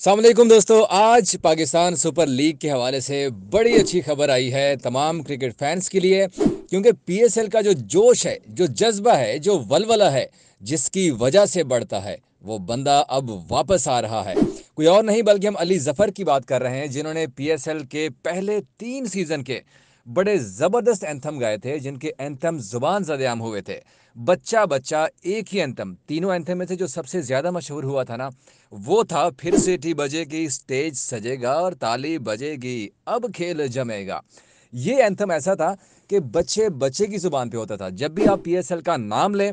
सलामकुम दोस्तों, आज पाकिस्तान सुपर लीग के हवाले से बड़ी अच्छी खबर आई है तमाम क्रिकेट फैंस के लिए, क्योंकि पीएसएल का जो जोश है, जो जज्बा है, जो वलवला है, जिसकी वजह से बढ़ता है, वो बंदा अब वापस आ रहा है। कोई और नहीं, बल्कि हम अली ज़फ़र की बात कर रहे हैं, जिन्होंने पीएसएल के पहले तीन सीज़न के बड़े ज़बरदस्त एंथम गाए थे, जिनके एंथम ज़ुबान जदेआम हुए थे। बच्चा बच्चा एक ही एंथम तीनों एंथम में से जो सबसे ज़्यादा मशहूर हुआ था ना, वो था, फिर सीटी बजेगी स्टेज सजेगा और ताली बजेगी, अब खेल जमेगा। ये एंथम ऐसा था कि बच्चे बच्चे की ज़ुबान पे होता था। जब भी आप पीएसएल का नाम लें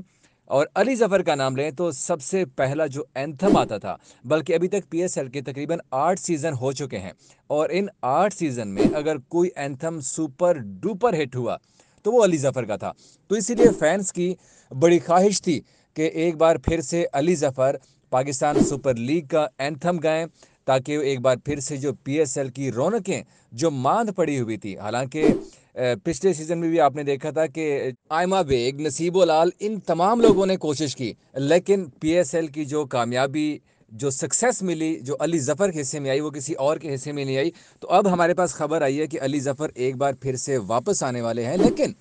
और अली जफ़र का नाम लें तो सबसे पहला जो एंथम आता था, बल्कि अभी तक पीएसएल के तकरीबन आठ सीज़न हो चुके हैं, और इन आठ सीज़न में अगर कोई एंथम सुपर डुपर हिट हुआ तो वो अली जफ़र का था। तो इसीलिए फैंस की बड़ी ख्वाहिश थी कि एक बार फिर से अली जफ़र पाकिस्तान सुपर लीग का एंथम गाएँ, ताकि एक बार फिर से जो पीएसएल की रौनकें, जो मांद पड़ी हुई थी। हालाँकि पिछले सीज़न में भी आपने देखा था कि आयमा बेग, नसीबो लाल, इन तमाम लोगों ने कोशिश की, लेकिन पीएसएल की जो कामयाबी, जो सक्सेस मिली, जो अली जफ़र के हिस्से में आई, वो किसी और के हिस्से में नहीं आई। तो अब हमारे पास खबर आई है कि अली जफ़र एक बार फिर से वापस आने वाले हैं, लेकिन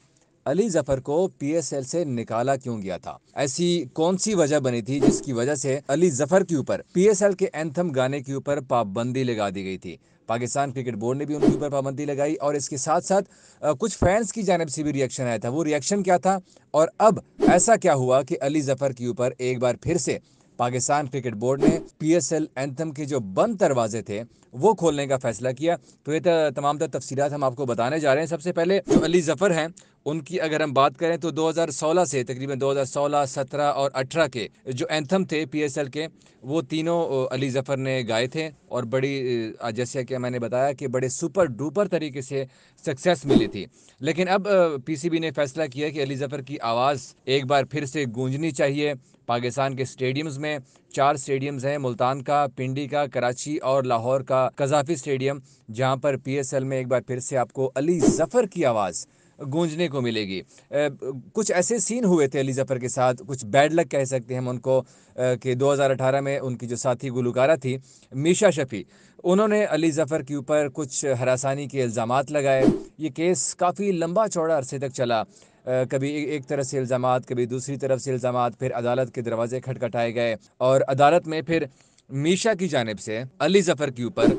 अली ज़फ़र को पीएसएल से निकाला क्यों गया था? ऐसी कौन सी वजह बनी थी जिसकी वजह से अली ज़फ़र के ऊपर, पीएसएल के एंथम गाने के ऊपर पाबंदी लगा दी गई थी? पाकिस्तान क्रिकेट बोर्ड ने भी उनके ऊपर पाबंदी लगाई और इसके साथ साथ कुछ फैंस की जानब से भी रिएक्शन आया था। वो रिएक्शन क्या था? और अब ऐसा क्या हुआ कि अली ज़फ़र के ऊपर एक बार फिर से पाकिस्तान क्रिकेट बोर्ड ने पीएसएल एंथम के जो बंद दरवाजे थे, वो खोलने का फैसला किया? तो ये तमाम तर तफसीत हम आपको बताने जा रहे हैं। सबसे पहले जो अली जफ़र हैं उनकी अगर हम बात करें तो 2016 से तकरीबन 2016, 17 और 18 के जो एंथम थे पीएसएल के वो तीनों अली जफ़र ने गाए थे और बड़ी जैसे कि मैंने बताया कि बड़े सुपर डुपर तरीके से सक्सेस मिली थी। लेकिन अब पीसीबी ने फैसला किया कि अली जफ़र की आवाज़ एक बार फिर से गूंजनी चाहिए। पाकिस्तान के स्टेडियम्स में चार स्टेडियम्स हैं मुल्तान का पिंडी का कराची और लाहौर का कजाफी स्टेडियम जहाँ पर पीएसएल में एक बार फिर से आपको अली जफ़र की आवाज़ गूंजने को मिलेगी। कुछ ऐसे सीन हुए थे अली जफ़र के साथ, कुछ बैड लक कह सकते हैं हम उनको कि 2018 में उनकी जो साथी गुलकारा थी, मीशा शफ़ी, उन्होंने अली जफ़र के ऊपर कुछ हरासानी के इल्ज़ाम लगाए। ये केस काफ़ी लंबा चौड़ा अरसे तक चला। कभी एक तरफ़ से इल्ज़ाम कभी दूसरी तरफ़ से इल्ज़ाम फिर अदालत के दरवाजे खटखटाए गए और अदालत में फिर मीशा की जानब से अली जफ़र के ऊपर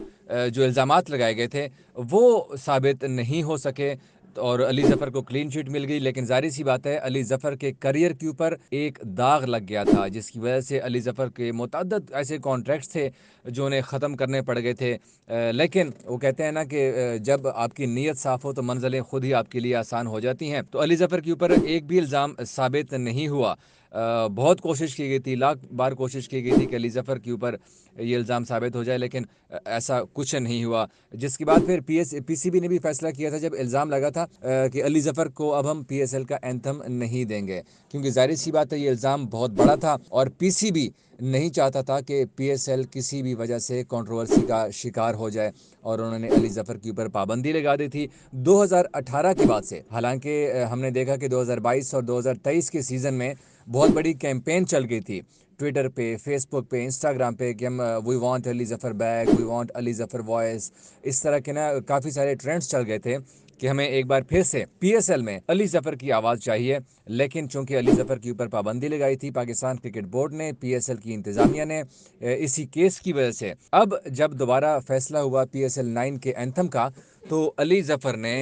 जो इल्ज़ाम लगाए गए थे, वो साबित नहीं हो सके। और अली जफ़र को क्लीन शीट मिल गई। लेकिन जारी सी बात है, अली जफ़र के करियर के ऊपर एक दाग लग गया था, जिसकी वजह से अली जफ़र के मुतद ऐसे कॉन्ट्रैक्ट्स थे जो उन्हें ख़त्म करने पड़ गए थे। लेकिन वो कहते हैं ना कि जब आपकी नीयत साफ़ हो तो मंजिलें खुद ही आपके लिए आसान हो जाती हैं। तो अली जफ़र के ऊपर एक भी इल्ज़ाम साबित नहीं हुआ। बहुत कोशिश की गई थी, लाख बार कोशिश की गई थी कि अली जफ़र के ऊपर ये इल्ज़ाम साबित हो जाए, लेकिन ऐसा कुछ नहीं हुआ। जिसके बाद फिर P S P C B ने भी फैसला किया था, जब इल्ज़ाम लगा था कि अली जफ़र को अब हम पी एस एल का एंथम नहीं देंगे। क्योंकि ज़ाहिर सी बात है, ये इल्ज़ाम बहुत बड़ा था और पी सी बी नहीं चाहता था कि पी एस एल किसी भी वजह से कंट्रोवर्सी का शिकार हो जाए और उन्होंने अली जफ़र के ऊपर पाबंदी लगा दी थी। 2018 के बाद से, हालाँकि हमने देखा कि 2022 और 2023 के सीज़न में बहुत बड़ी कैंपेन चल गई थी। ट्विटर पे फेसबुक पे इंस्टाग्राम पे कि हम we want Ali Zafar back we want Ali Zafar voice इस तरह के ना काफ़ी सारे ट्रेंड्स चल गए थे कि हमें एक बार फिर से पीएसएल में अली ज़फ़र की आवाज़ चाहिए। लेकिन चूँकि अली ज़फ़र के ऊपर पाबंदी लगाई थी, पाकिस्तान क्रिकेट बोर्ड ने पीएसएल की इंतजामिया ने इसी केस की वजह से। अब जब दोबारा फैसला हुआ पीएसएल नाइन के एंथम का तो अली ज़फ़र ने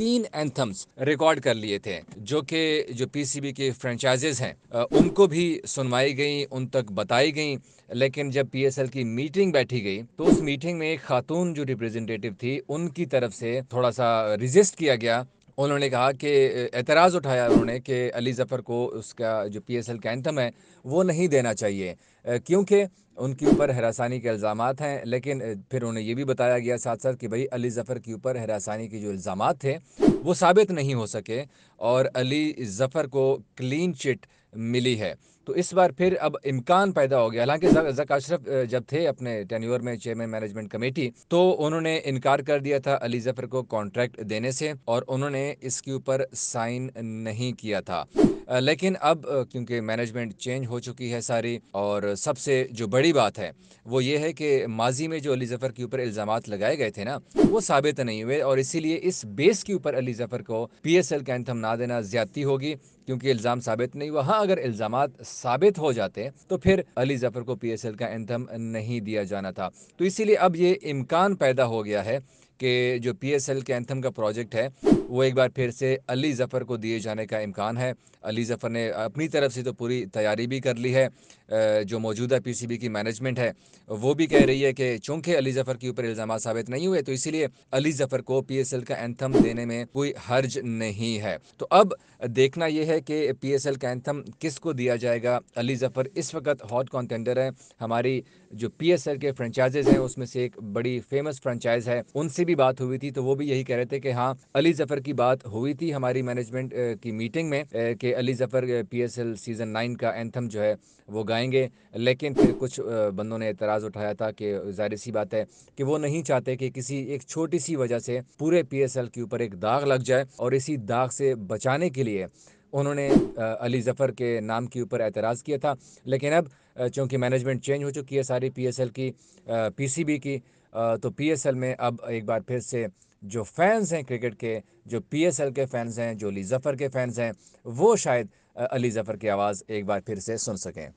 तीन एंथम्स रिकॉर्ड कर लिए थे, जो कि, जो पीसीबी के फ्रेंचाइजेज हैं उनको भी सुनवाई गई, उन तक बताई गई, लेकिन जब पीएसएल की मीटिंग बैठी गई तो उस मीटिंग में एक खातून जो रिप्रेजेंटेटिव थी, उनकी तरफ़ से थोड़ा सा रिजिस्ट किया गया उन्होंने कहा कि एतराज़ उठाया उन्होंने कि अली ज़फ़र को उसका जो पी एस एल का एंथम है, वो नहीं देना चाहिए। क्योंकि उनके ऊपर हरासानी के इल्ज़ाम हैं, लेकिन फिर उन्हें यह भी बताया गया साथ साथ कि भाई अली ज़फ़र के ऊपर हरासानी के जो इल्ज़ाम थे, वो साबित नहीं हो सके और अली ज़फ़र को क्लीन चिट मिली है। तो इस बार फिर अब इम्कान पैदा हो गया। हालाँकि जक अशरफ जब थे अपने टेन्योर में चेयरमैन मैनेजमेंट कमेटी तो उन्होंने इनकार कर दिया था अली ज़फ़र को कॉन्ट्रैक्ट देने से और उन्होंने इसके ऊपर साइन नहीं किया था। लेकिन अब क्योंकि मैनेजमेंट चेंज हो चुकी है सारी और सबसे जो बड़ी बात है, वो ये है कि माजी में जो अली ज़फ़र के ऊपर इल्ज़ाम लगाए गए थे ना, वो साबित नहीं हुए और इसीलिए इस बेस के ऊपर अली ज़फ़र को पी एस एल का ना देना ज़्यादती होगी, क्योंकि इल्ज़ाम साबित नहीं हुआ। हाँ अगर इल्ज़ाम साबित हो जाते तो फिर अली ज़फ़र को पी एस एल का एंथम नहीं दिया जाना था। तो इसीलिए अब ये इम्कान पैदा हो गया है कि जो पी एस एल के एंथम का प्रोजेक्ट है, वो एक बार फिर से अली ज़फ़र को दिए जाने का इम्कान है। अली ज़फ़र ने अपनी तरफ़ से तो पूरी तैयारी भी कर ली है जो मौजूदा पीसीबी की मैनेजमेंट है, वो भी कह रही है कि चूँकि अली ज़फ़र के ऊपर इल्ज़ाम साबित नहीं हुए तो इसीलिए अली ज़फ़र को पीएसएल का एंथम देने में कोई हर्ज नहीं है। तो अब देखना यह है कि पीएसएल का एंथम किसको दिया जाएगा? अली ज़फ़र इस वक्त हॉट कॉन्टेंडर है। हमारी जो पीएसएल के फ्रेंचाइजेज हैं, उसमें से एक बड़ी फ़ेमस फ्रेंचाइज है, उनसे भी बात हुई थी तो वो भी यही कह रहे थे कि हाँ अली ज़फ़र की बात हुई थी हमारी मैनेजमेंट की मीटिंग में कि Ali Zafar PSL season nine का एंथम जो है, वो गाएँगे। लेकिन फिर कुछ बंदों ने एतराज़ उठाया था कि ज़ाहिर सी बात है कि वो नहीं चाहते कि किसी एक छोटी सी वजह से पूरे पीएसएल के ऊपर एक दाग लग जाए और इसी दाग से बचाने के लिए उन्होंने अली ज़फ़र के नाम के ऊपर एतराज़ किया था। लेकिन अब चूँकि मैनेजमेंट चेंज हो चुकी है सारी पीएसएल की पीसीबी की तो पीएसएल में अब एक बार फिर से जो फैंस हैं क्रिकेट के, जो पीएसएल के फैंस हैं, जो अली ज़फ़र के फैंस हैं, वो शायद अली ज़फ़र की आवाज़ एक बार फिर से सुन सकें।